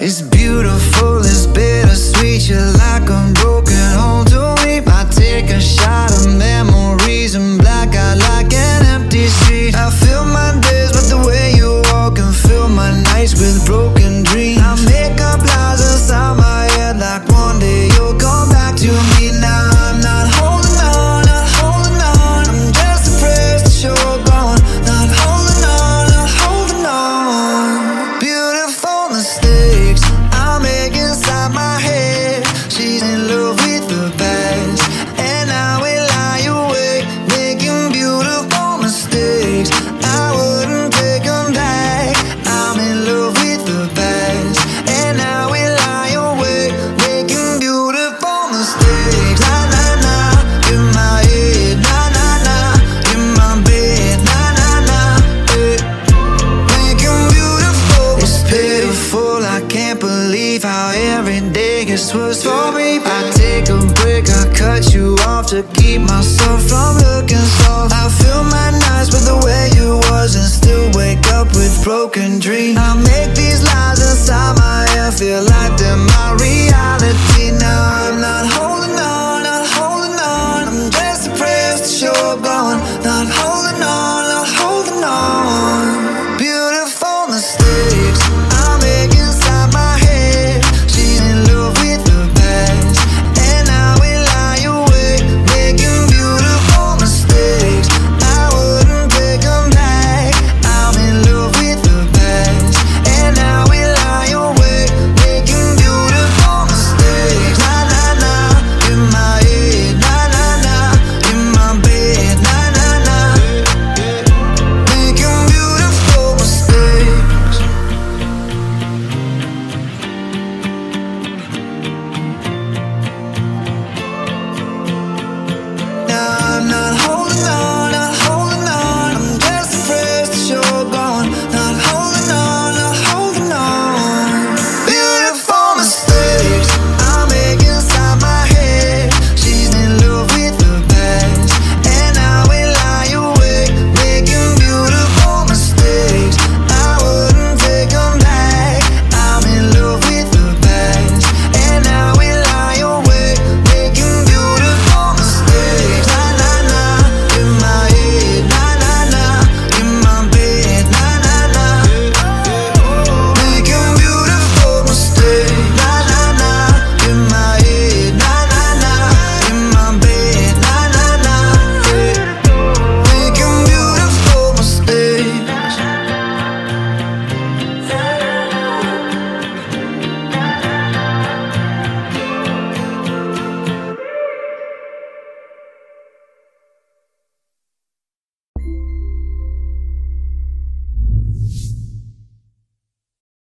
It's beautiful, it's bittersweet, you're like a believe how every day gets worse for me. I take a break, I cut you off to keep myself from looking soft. I fill my nights with the way you was and still wake up with broken dreams. I'm